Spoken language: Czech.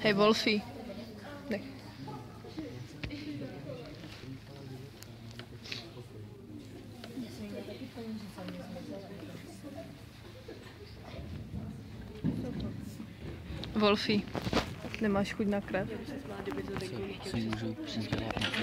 Hej, Wolfie. Nech. Wolfie, nemáš chuť na krev? Si můžu přizdělat na